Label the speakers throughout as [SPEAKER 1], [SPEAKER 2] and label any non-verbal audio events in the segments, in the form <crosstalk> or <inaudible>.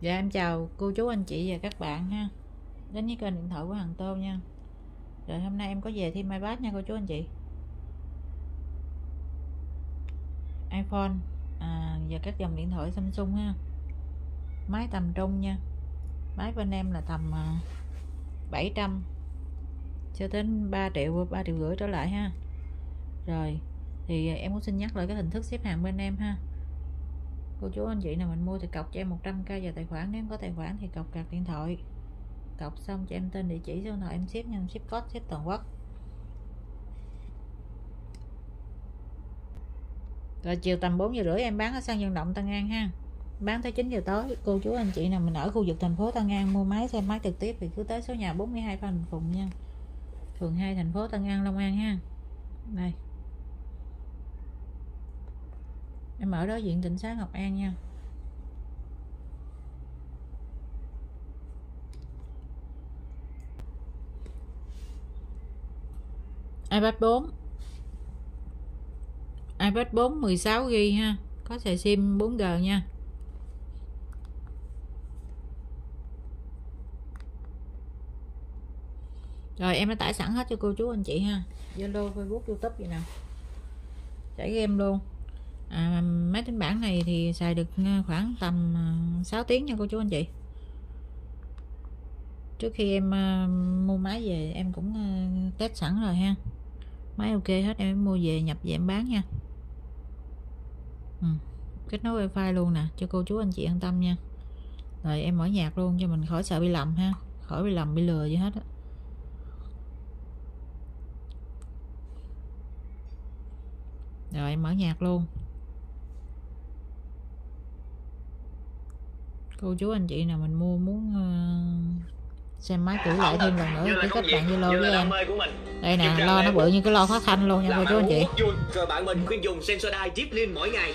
[SPEAKER 1] Dạ em chào cô chú anh chị và các bạn ha. Đến với kênh điện thoại của Hằng Tô nha. Rồi hôm nay em có về thêm iPad nha cô chú anh chị. iPhone à, và các dòng điện thoại Samsung ha. Máy tầm trung nha. Máy bên em là tầm à, 700 cho đến 3 triệu 3 triệu rưỡi trở lại ha. Rồi thì à, em cũng xin nhắc lại cái hình thức xếp hàng bên em ha cô chú anh chị nào mình mua thì cọc cho em 100k vào tài khoản, nếu có tài khoản thì cọc cạc điện thoại. Cọc xong cho em tên địa chỉ số điện thoại em ship nha, em ship code, ship toàn quốc. Rồi chiều tầm 4 giờ rưỡi em bán ở sân vận động Tân An ha. Bán tới 9 giờ tối, cô chú anh chị nào mình ở khu vực thành phố Tân An mua máy xem máy trực tiếp thì cứ tới số nhà 42 Phan Đình Phùng nha. Phường 2 thành phố Tân An, Long An ha. Đây em ở đối diện tỉnh xá Ngọc An nha. iPad 4 iPad 4 16 GB ha. Có xài sim 4G nha. Rồi, em đã tải sẵn hết cho cô chú, anh chị ha. Zalo, Facebook, YouTube vậy nào. Chạy game luôn à, máy tính bảng này thì xài được ờ, khoảng tầm ờ, 6 tiếng nha cô chú anh chị. Trước khi em ờ, mua máy về em cũng test sẵn rồi ha. Máy ok hết em mua về nhập về em bán nha. Ừ. kết nối wifi luôn nè cho cô chú anh chị an tâm nha. Rồi em mở nhạc luôn cho mình khỏi sợ bị lầm ha khỏi bị lầm bị lừa gì hết á. Rồi em mở nhạc luôn. Cô chú anh chị nào mình mua muốn uh, xem máy cũ lại thêm lần nữa thì kết bạn zalo với em. đây nè lo nó bự như cái lo phát thanh luôn nha cô chú anh chị.
[SPEAKER 2] rồi bạn mình khuyên dùng Sensodyne Deep Clean mỗi ngày.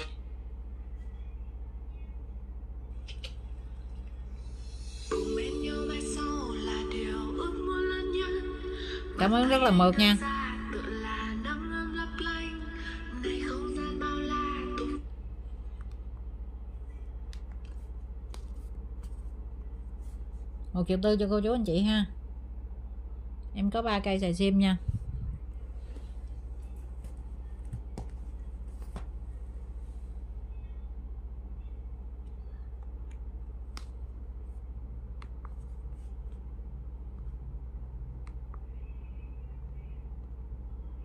[SPEAKER 1] Cảm ơn rất là mượt nha một triệu tư cho cô chú anh chị ha. Em có ba cây xài sim nha.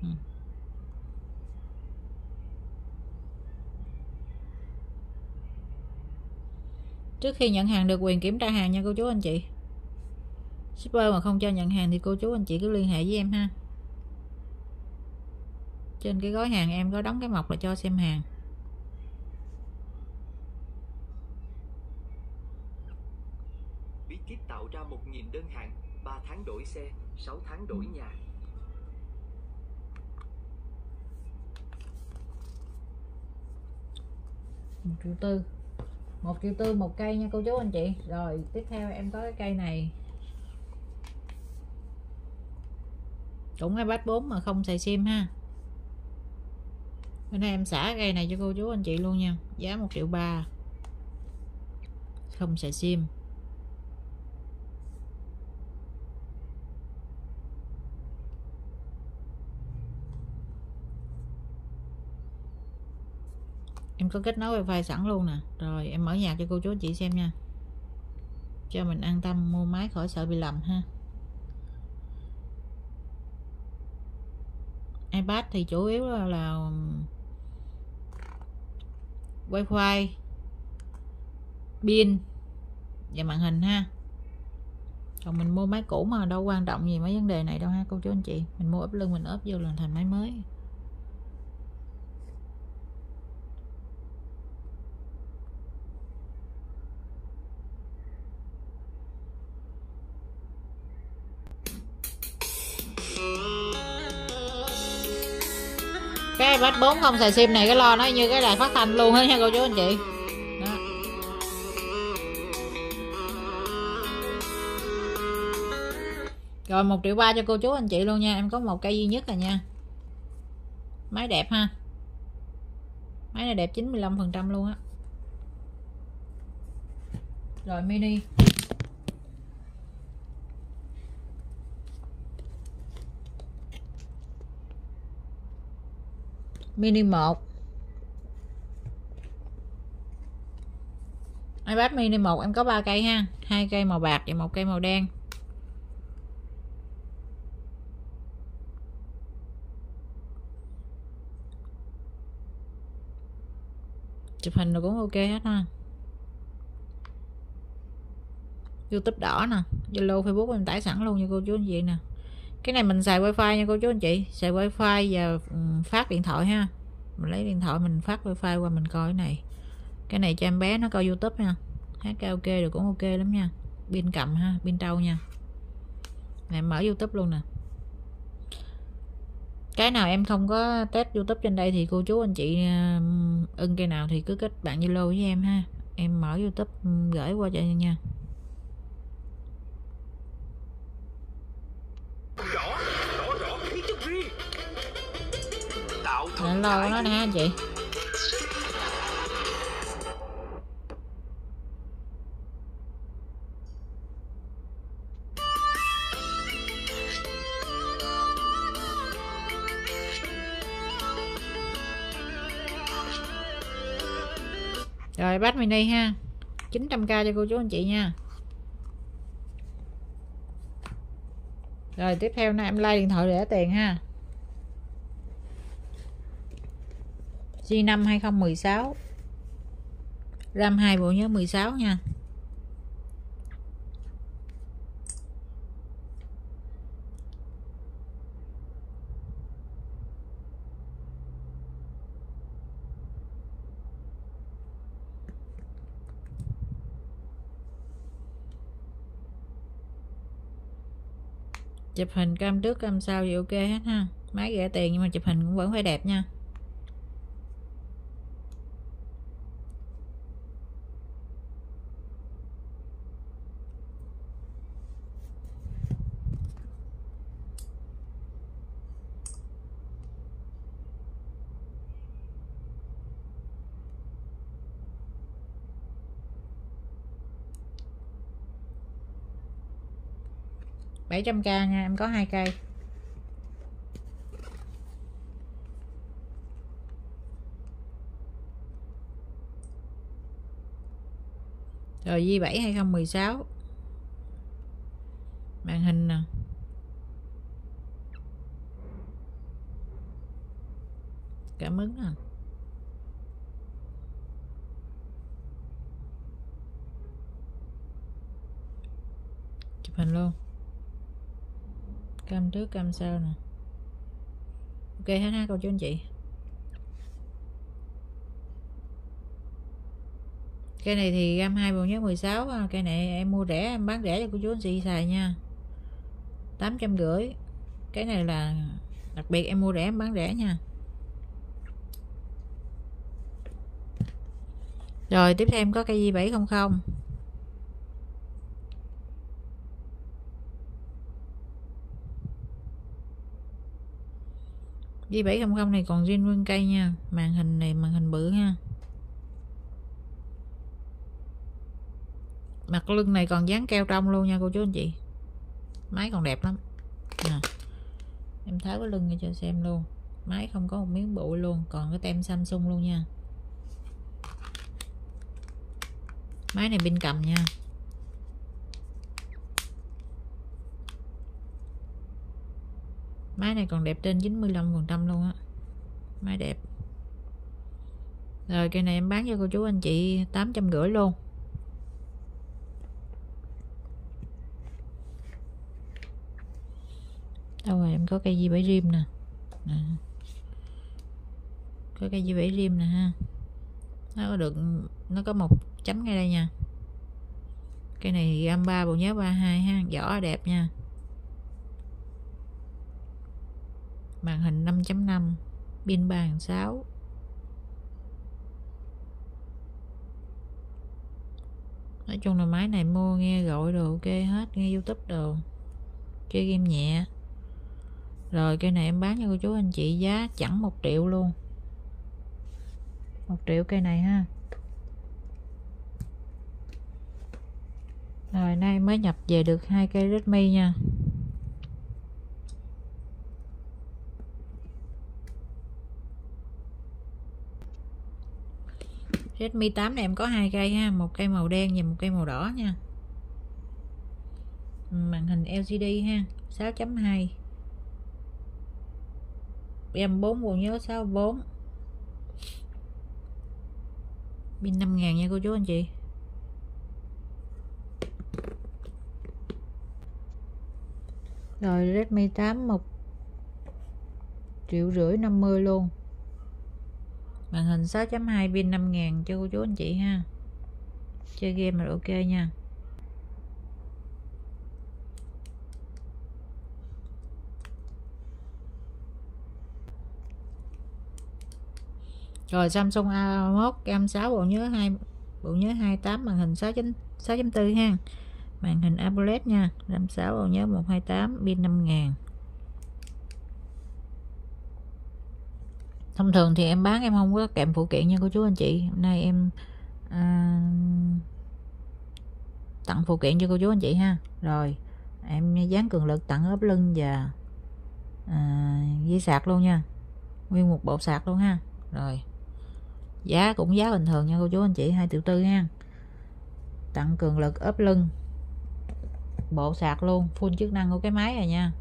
[SPEAKER 1] Ừ. Trước khi nhận hàng được quyền kiểm tra hàng nha cô chú anh chị shipper mà không cho nhận hàng thì cô chú anh chị cứ liên hệ với em ha. Trên cái gói hàng em có đóng cái mọc là cho xem hàng.
[SPEAKER 2] Bí kíp tạo ra 1.000 đơn hàng 3 tháng đổi xe 6 tháng đổi nhà.
[SPEAKER 1] Một triệu tư. Một triệu tư một cây nha cô chú anh chị. Rồi tiếp theo em có cái cây này cũng iPad 4 mà không xài sim ha. Bữa nay em xả cây này cho cô chú anh chị luôn nha. Giá 1 triệu ba. Không xài sim. Em có kết nối wifi sẵn luôn nè. Rồi, em mở nhạc cho cô chú anh chị xem nha. Cho mình an tâm mua máy khỏi sợ bị lầm ha. iPad thì chủ yếu là, là um, wifi pin và màn hình ha. Còn mình mua máy cũ mà đâu quan trọng gì mấy vấn đề này đâu ha cô chú anh chị. Mình mua ốp lưng mình ốp vô là thành máy mới. Cái iPad 4 không xài sim này cái lo nó như cái đài phát thanh luôn hết nha cô chú anh chị. Đó. rồi một triệu ba cho cô chú anh chị luôn nha, em có một cây duy nhất rồi nha. Máy đẹp ha. Máy này đẹp 95 phần trăm luôn á. Rồi mini. Mini 1 iPad mini 1 em có 3 cây ha. Hai cây màu bạc và một cây màu đen. Chụp hình nó cũng ok hết ha. Youtube đỏ nè. Zalo, facebook em tải sẵn luôn nha cô chú anh chị nè cái này mình xài wifi nha cô chú anh chị. Xài wifi và ừ, phát điện thoại ha. Mình lấy điện thoại mình phát wifi qua mình coi cái này. Cái này cho em bé nó coi youtube nha. Hát karaoke được cũng ok lắm nha. Pin cầm ha, pin trâu nha. Này mở youtube luôn nè. Cái nào em không có test youtube trên đây thì cô chú anh chị à, ưng cây nào thì cứ kết bạn zalo với em ha. Em mở youtube ừ, gửi qua cho nha. Đã lâu nó nè anh chị. Rồi bát mini ha. 900k cho cô chú anh chị nha. Rồi, tiếp theo nè, em like điện thoại để tiền ha. G5 2016 RAM 2 bộ nhớ 16 nha. Chụp hình cam trước cam sau thì ok hết ha. Máy rẻ tiền nhưng mà chụp hình cũng vẫn phải đẹp nha. Bảy trăm k nha em có hai cây. Rồi di 7 2016 màn hình nè cảm ứng nè chụp hình luôn cam trước cam sao nè. Ok, hết ha cô chú anh chị. Cây này thì gam 2 bộ nhớ 16 à, cây này em mua rẻ, em bán rẻ cho cô chú anh chị xài nha. 800 rưỡi. Cái này là đặc biệt em mua rẻ, em bán rẻ nha. Rồi, tiếp theo em có cây gì 700 Di 700 này còn riêng nguyên cây nha. Màn hình này, màn hình bự ha. Mặt lưng này còn dán keo trong luôn nha cô chú anh chị. Máy còn đẹp lắm. Nè. Em tháo cái lưng cho xem luôn. Máy không có một miếng bụi luôn, còn cái tem Samsung luôn nha. Máy này pin cầm nha. Máy này còn đẹp trên 95% luôn á. Máy đẹp. Rồi cây này em bán cho cô chú anh chị tám trăm rưỡi luôn. Đâu rồi, em có cây di bẫy rim nè. À. có cây di bẫy rim nè ha. Nó có được, nó có một chấm ngay đây nha. Cây này thì gam 3 bộ nhớ 32 ha vỏ đẹp nha. Màn hình 5.5 pin bàn 6 nói chung là máy này mua nghe gọi đồ ok hết, nghe youtube đồ, chơi game nhẹ. Rồi cây này em bán cho cô chú anh chị giá chẳng một triệu luôn. Một triệu cây này ha. Rồi nay mới nhập về được hai cây Redmi nha. Redmi 8 này em có hai cây ha, một cây màu đen và một cây màu đỏ nha. Màn hình LCD ha 6.2 RAM 4 bộ nhớ 64 pin 5000 nha cô chú anh chị. Rồi Redmi 8 1 triệu rưỡi 50 luôn màn hình 6.2 pin 5000 cho cô chú anh chị ha. Chơi game là ok nha. Rồi Samsung A1 cam 6 bộ nhớ 2 bộ nhớ 28 màn hình 6.4 ha. Màn hình AMOLED nha. RAM 6 bộ nhớ 128 pin 5000 thông thường thì em bán em không có kèm phụ kiện nha cô chú anh chị. Hôm nay em à, tặng phụ kiện cho cô chú anh chị ha. Rồi em dán cường lực tặng ốp lưng và à, dây sạc luôn nha. Nguyên một bộ sạc luôn ha. Rồi giá cũng giá bình thường nha cô chú anh chị hai triệu tư ha. Tặng cường lực ốp lưng bộ sạc luôn full chức năng của cái máy rồi nha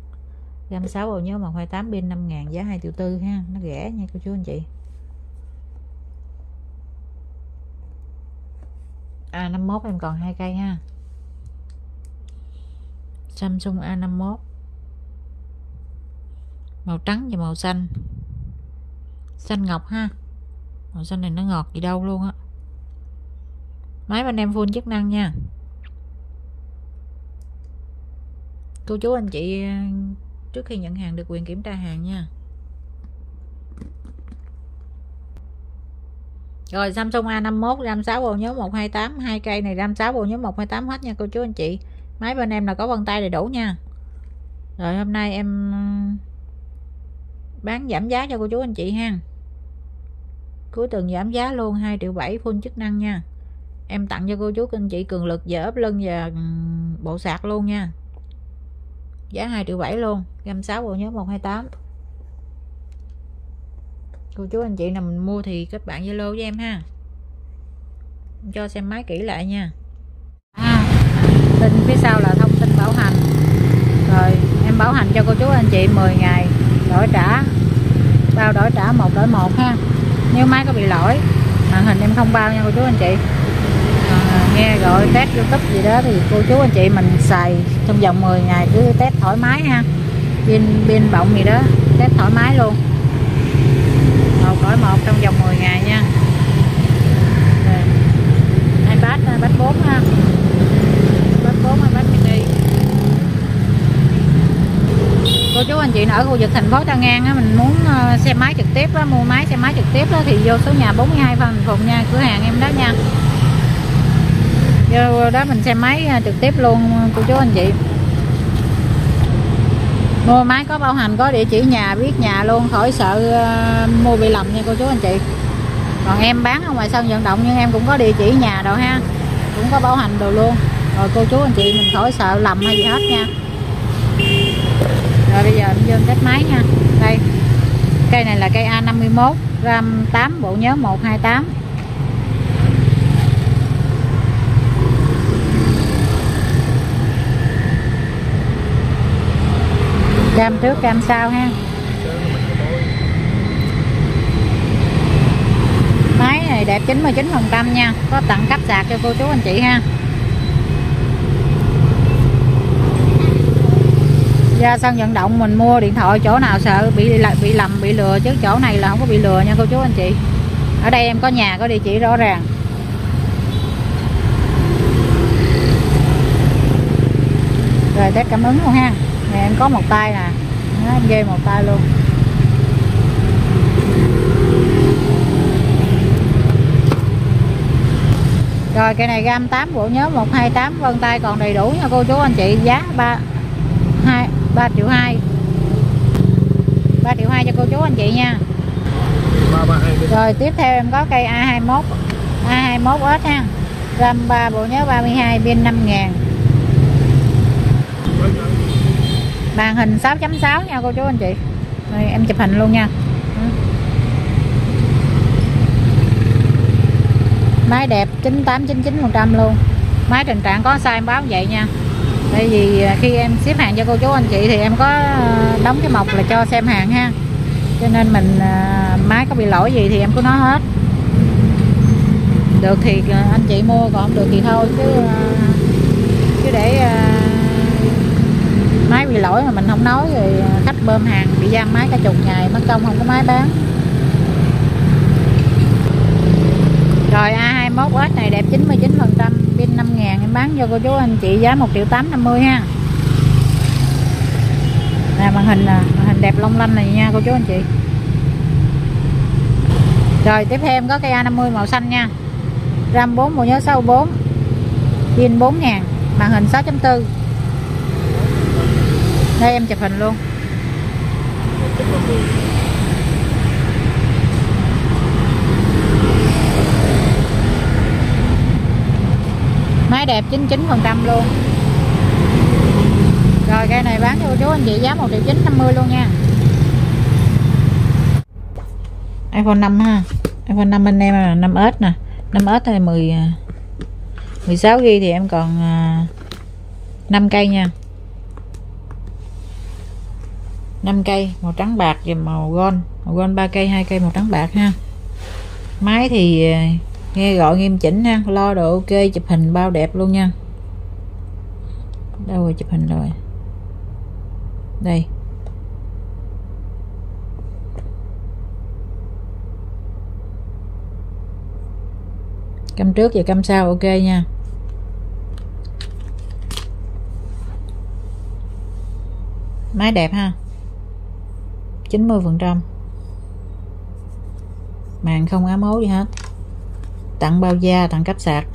[SPEAKER 1] gam 6 bộ nhớ mà khoai 8 pin 5 ngàn, giá 2 triệu tư ha. Nó rẻ nha cô chú anh chị. À 51 em còn hai cây ha. Samsung A51 màu trắng và màu xanh. Xanh ngọc ha. Màu xanh này nó ngọt gì đâu luôn á. Máy bên em full chức năng nha. Cô chú anh chị trước khi nhận hàng được quyền kiểm tra hàng nha. Rồi, Samsung A51 RAM 6 bộ nhớ 128 hai cây này RAM 6 bộ nhớ 128 hết nha cô chú anh chị. Máy bên em là có vân tay đầy đủ nha. Rồi, hôm nay em ừ, bán giảm giá cho cô chú anh chị ha. Cuối tuần giảm giá luôn 2 triệu 7 full chức năng nha. Em tặng cho cô chú anh chị cường lực giờ ốp lưng và ừ, bộ sạc luôn nha giá 2 triệu 7 luôn gam 6 bộ nhớ 128 cô chú anh chị nào mình mua thì các bạn Zalo với em ha. Cho xem máy kỹ lại nha. À, tin phía sau là thông tin bảo hành. Rồi em bảo hành cho cô chú anh chị 10 ngày đổi trả. Bao đổi trả một đổi một ha. Nếu máy có bị lỗi màn hình em không bao nha cô chú anh chị nghe gọi test youtube gì đó thì cô chú anh chị mình xài trong vòng 10 ngày cứ test thoải mái ha. Pin pin bọng gì đó test thoải mái luôn. Một đổi một trong vòng 10 ngày nha. Ipad ipad 4 ha. ipad 4 ipad mini. Cô chú anh chị ở khu vực thành phố Tân An á, mình muốn ờ, xe máy trực tiếp á, mua máy xe máy trực tiếp á, thì vô số nhà 42 Phan Phùng nha cửa hàng em đó nha vô đó mình xem máy à, trực tiếp luôn cô chú anh chị. Mua máy có bảo hành có địa chỉ nhà biết nhà luôn khỏi sợ uh, mua bị lầm nha cô chú anh chị. Còn em bán ở ngoài sân vận động nhưng em cũng có địa chỉ nhà đâu ha cũng có bảo hành đồ luôn. Rồi cô chú anh chị mình khỏi sợ lầm hay gì hết nha. Rồi bây giờ em vô test máy nha. Đây cây này là cây A51 RAM 8 bộ nhớ 128 cam trước, cam sau ha. Máy này đẹp 99 phần trăm nha. Có tặng cấp sạc cho cô chú anh chị ha. Ra sân vận động mình mua điện thoại chỗ nào sợ bị bị lầm, bị lừa chứ chỗ này là không có bị lừa nha cô chú anh chị. Ở đây em có nhà, có địa chỉ rõ ràng. Rồi test cảm ứng luôn ha này em có một tay nè. Em ghê một tay luôn. Rồi cái này gam 8 bộ nhớ 128 vân tay còn đầy đủ nha cô chú anh chị. Giá 3 2 3 triệu 2 3 triệu 2 cho cô chú anh chị nha. Rồi tiếp theo em có cây A21 A21S ha. RAM 3 bộ nhớ 32 pin 5 ngàn màn hình 6.6 nha cô chú anh chị. Đây, em chụp hình luôn nha. Ừ. Máy đẹp 98 99 phần trăm luôn. Máy tình trạng có sai em báo vậy nha. Tại vì à, khi em ship hàng cho cô chú anh chị thì em có à, đóng cái mộc là cho xem hàng ha. Cho nên mình à, máy có bị lỗi gì thì em cứ nói hết. Được thì anh chị mua còn không được thì thôi. Chứ chứ để bị lỗi mà mình không nói rồi khách bơm hàng bị giam máy cả chục ngày, mất công không có máy bán. Rồi A21S này đẹp 99 phần trăm, pin 5 ngàn, em bán cho cô chú anh chị giá 1 triệu 850 ha. Nè, màn hình nè, màn hình đẹp long lanh này nha cô chú anh chị. Rồi tiếp theo em có cây A50 màu xanh nha. RAM 4 bộ nhớ 64 pin 4 ngàn, màn hình 6.4 đây em chụp hình luôn. Máy đẹp 99% luôn. Rồi cây này bán cho cô chú anh chị giá 1 triệu 950 luôn nha. iPhone 5 ha. iPhone 5 anh em là 5S nè. 5S thì 10 16 GB thì em còn à, 5 cây nha. 5 cây màu trắng bạc và màu gold. Màu gold 3 cây 2 cây màu trắng bạc ha. Máy thì ờ, nghe gọi nghiêm chỉnh ha. Lo độ ok, chụp hình bao đẹp luôn nha. Đâu rồi chụp hình rồi? Đây. Cam trước và cam sau, ok nha. Máy đẹp ha. 90 phần trăm. Màn không ám ố gì hết. Tặng bao da, tặng cáp sạc.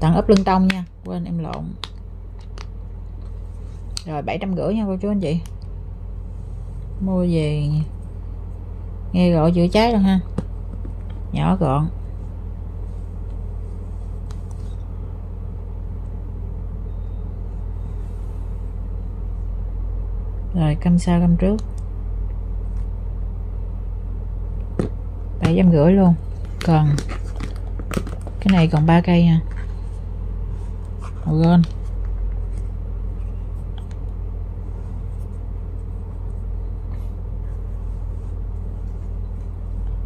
[SPEAKER 1] Tặng ốp lưng tông nha, quên em lộn. Rồi, bảy trăm rưỡi nha cô chú anh chị. Mua về. Nghe gọi chữa cháy luôn ha. Nhỏ gọn. Rồi cam sau cam trước. Trăm rưỡi luôn. Còn cái này còn ba cây nha. Màu gold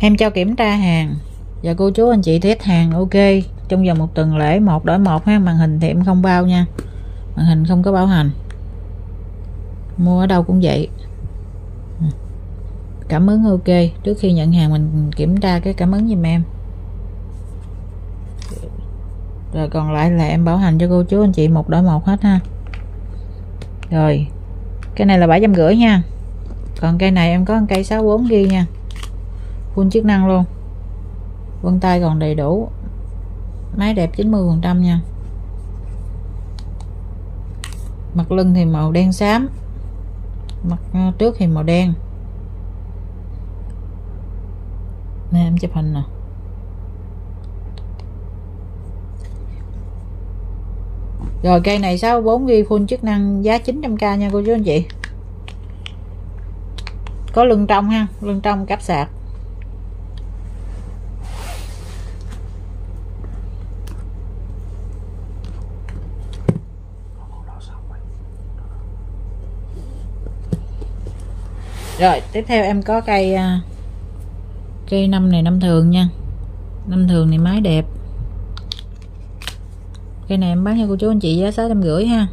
[SPEAKER 1] em cho kiểm tra hàng. Và cô chú anh chị test hàng, ok. Trong vòng một tuần lễ, một đổi một ha. Màn hình thì em không bao nha. Màn hình không có bảo hành. Mua ở đâu cũng vậy cảm ứng ok. Trước khi nhận hàng, mình kiểm tra cái cảm ứng giùm em. Rồi còn lại là em bảo hành cho cô chú, anh chị một đổi một hết ha. Rồi, cái này là bảy trăm rưỡi nha. Còn cây này em có một cây 64 ghi nha. Full chức năng luôn. Vân tay còn đầy đủ. Máy đẹp 90 phần trăm nha. Mặt lưng thì màu đen xám. Mặt trước thì màu đen. Nè, em chụp hình nè. Rồi, cây này 64 ghi full chức năng giá 900k nha cô chú anh chị. Có lưng trong ha, lưng trong cáp sạc. Rồi, tiếp theo em có cây à, cây năm này năm thường nha. Năm thường này máy đẹp. Cây này em bán cho cô chú anh chị giá sáu trăm rưỡi ha.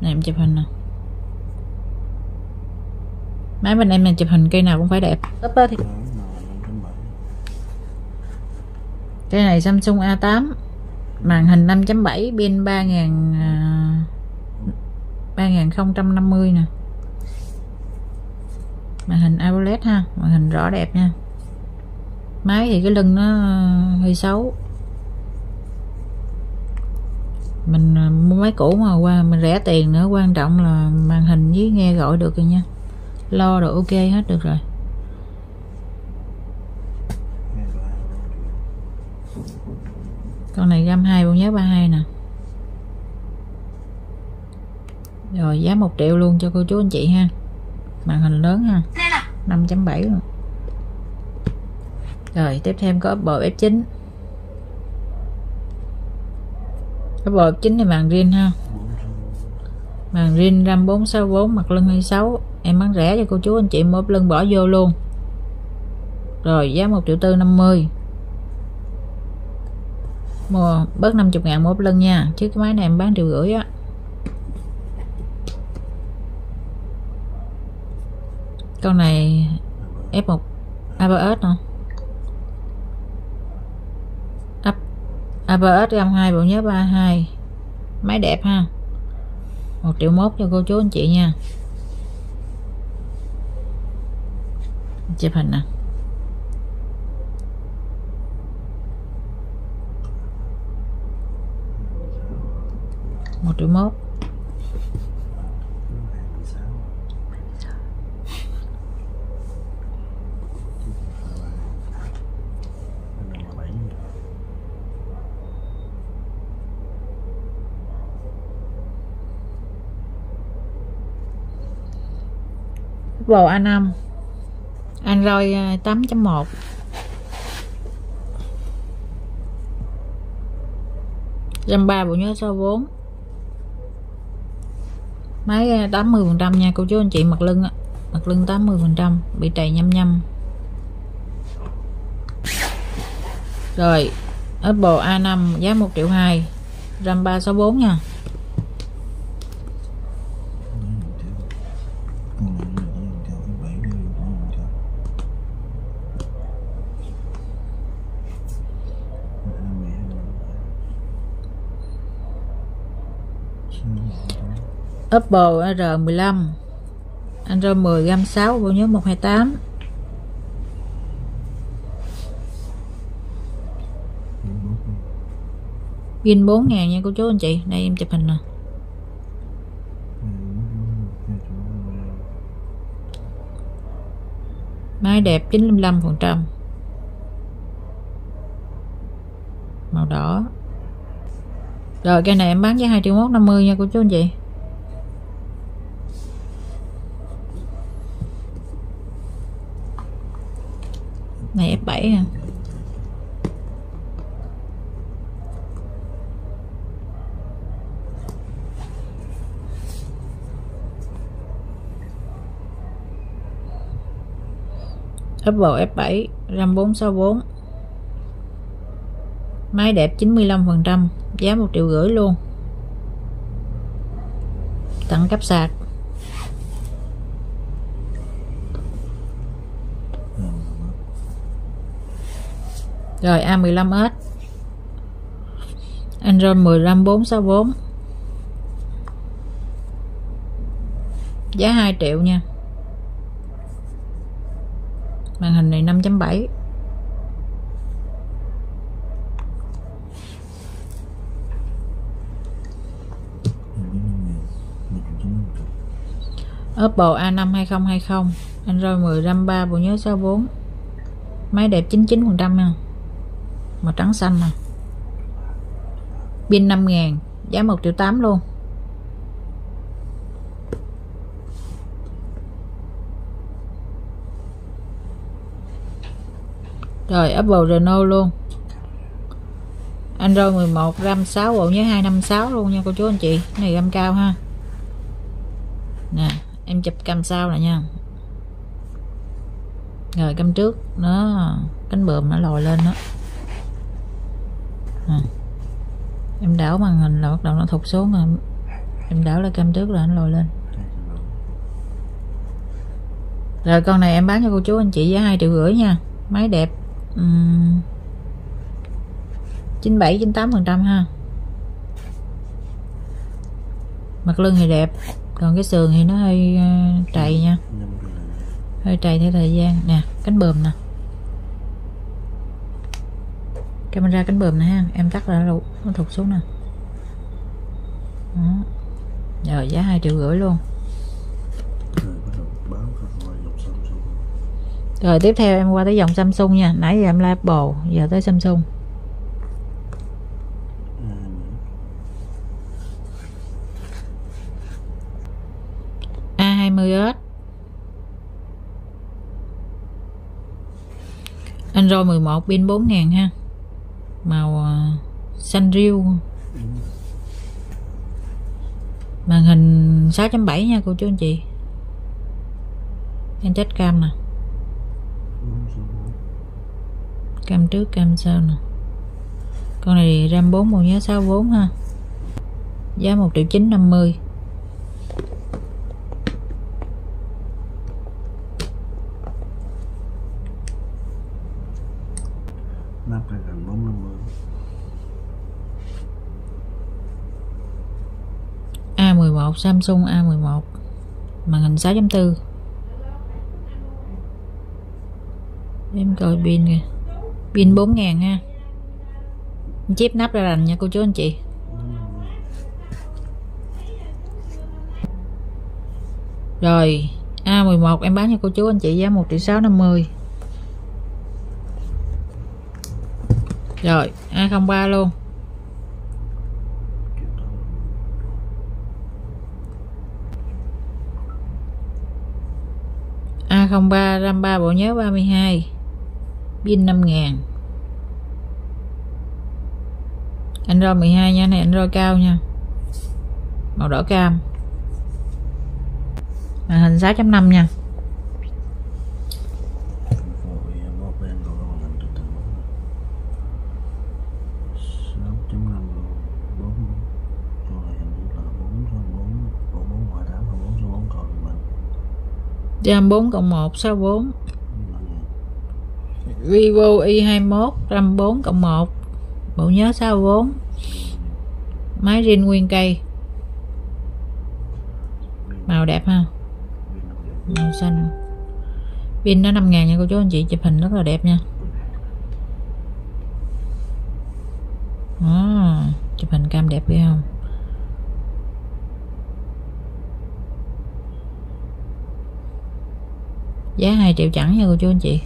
[SPEAKER 1] Này, em chụp hình nè. Máy bên em này chụp hình cây nào cũng phải đẹp. Upper thì cây này Samsung A8 màn hình 5.7 pin 3000 3050 à, nè. Màn hình AMOLED ha, màn hình rõ đẹp nha. Máy thì cái lưng nó à, hơi xấu. Mình à, mua máy cũ mà qua mình rẻ tiền nữa, quan trọng là màn hình với nghe gọi được rồi nha. Lo rồi ok hết được rồi. Con này gam 2 bộ nhớ 32 nè. Rồi giá 1 triệu luôn cho cô chú anh chị ha. Màn hình lớn ha. 5.7 rồi rồi tiếp theo có Apple F9 Apple F9 này màn riêng ha. Màn riêng RAM 464 mặt lưng 26 em bán rẻ cho cô chú anh chị một lưng bỏ vô luôn. Rồi giá 1 triệu tư 50 mua bớt 50 ngàn một lần nha, chứ cái máy này em bán triệu rưỡi á. Con này F1 ABS nè ABS M2 bộ nhớ 32 máy đẹp ha. 1 triệu mốt cho cô chú anh chị nha. Chụp hình nè. Một triệu mốt Apple A5 Android 8.1 RAM 3 bộ nhớ số 4 Máy à, 80 phần trăm nha, cô chú anh chị, mặt lưng á. Mặt lưng 80 phần trăm, Bị trầy nhâm nhâm Rồi, Apple A5 giá 1 triệu 2 RAM 364 nha. Apple R15 Android 10 gam 6 bộ nhớ 128 pin 4 ngàn nha cô chú anh chị. Đây, em chụp hình nè. Máy đẹp 95 phần trăm. Màu đỏ. Rồi, cái này em bán giá 2 triệu 50 nha cô chú anh chị này F7 à Apple F7 RAM 464 Máy đẹp 95% Giá 1 triệu rưỡi luôn. Tặng cấp sạc. Rồi A15s Android 10 RAM 464 Giá 2 triệu nha. Màn hình này 5.7 Apple A5 2020 Android 10 RAM 3 bộ nhớ 64 Máy đẹp 99% nha Màu trắng xanh nè. Pin 5 ngàn, Giá 1 triệu 8 luôn. Rồi, Apple Renault luôn. Android 11 RAM 6 bộ nhớ 256 luôn nha cô chú anh chị. Cái này RAM cao ha. Nè, em chụp cam sau nè nha. Rồi, cam trước, nó, cánh bờm nó lòi lên đó. Nè. em đảo màn hình là bắt đầu nó thụt xuống rồi. Em đảo lại cam trước là nó lòi lên. Rồi, con này em bán cho cô chú anh chị giá hai triệu rưỡi nha. Máy đẹp chín bảy chín tám phần trăm ha. Mặt lưng thì đẹp còn cái sườn thì nó hơi ờ, trầy nha. Hơi trầy theo thời gian. Nè cánh bờm nè. Camera cánh bờm nè ha em tắt ra nó, nó thụt xuống nè. Đó. rồi giá hai triệu rưỡi luôn. rồi, tiếp theo em qua tới dòng Samsung nha. Nãy giờ em là Apple giờ tới Samsung. A20s Android 11 pin 4000 ha. Màu à, xanh riêu. Màn hình 6.7 nha, cô chú anh chị. Em chết cam nè. Cam trước cam sau nè. Con này ram 4 màu nhớ 64 ha. Giá 1 triệu 950
[SPEAKER 3] nắp này gần bốn năm mươi.
[SPEAKER 1] A11 Samsung A11 màn hình 6.4 em coi pin kìa pin 4000 ha. Chip nắp ra lành nha cô chú anh chị. Rồi A11 em bán cho cô chú anh chị giá 1 triệu 650 rồi A03 luôn. A03 RAM 3 bộ nhớ 32 pin 5000 Android 12 nha, này Android cao nha. Màu đỏ cam. Màn hình 6.5 nha.
[SPEAKER 3] Vội
[SPEAKER 1] 4 cộng 1 64
[SPEAKER 3] là
[SPEAKER 1] Vivo i21 RAM 4 cộng 1 bộ nhớ 64 máy zin nguyên cây. Màu đẹp ha? Màu xanh. Pin nó 5 ngàn nha cô chú anh chị chụp hình rất là đẹp nha. À, chụp hình cam đẹp ghê không? Giá 2 triệu chẳng nha cô chú anh chị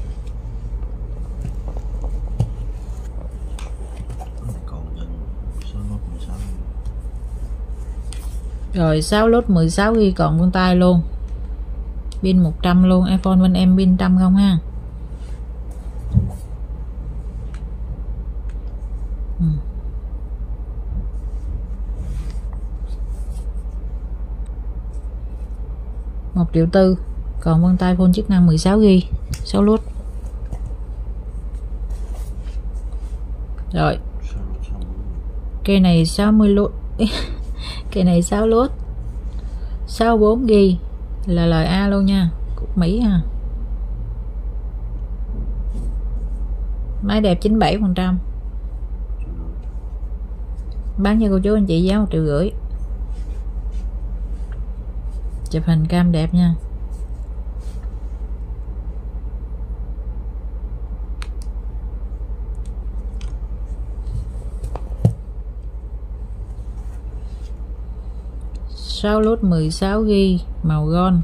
[SPEAKER 3] còn dân số nốt 16
[SPEAKER 1] rồi 6 lốt 16 ghi còn con tay luôn. Pin 100 luôn iPhone bên em pin trăm không ha? Ừ. một triệu tư còn vân tay phone chức năng 16 ghi 6 lốt. Rồi. Cây này 60 lốt <laughs> cây này 6 lốt. 64 ghi là lời A luôn nha. Cục Mỹ ha máy đẹp 97 phần trăm. Bán cho cô chú anh chị giá một triệu rưỡi. Chụp hình cam đẹp nha. 6 lốt 16 ghi màu gold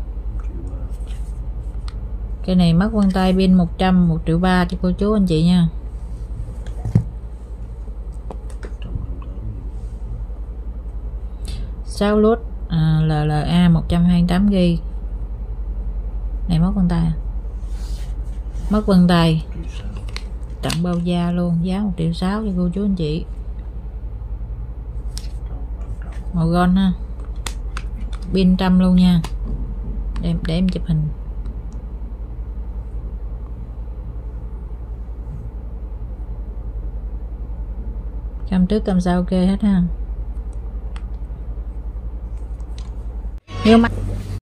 [SPEAKER 1] cái này mắc quan tay pin 100 1 triệu 3 cho cô chú anh chị nha. sáu lốt à, LLA 128 g này mất vân tay à? mất vân tay. Tặng bao da luôn giá 1 triệu 6 cho cô chú anh chị. Màu gold ha pin trăm luôn nha. Để, em- để em chụp hình. Cam trước cam sau ok hết ha. Nếu mắt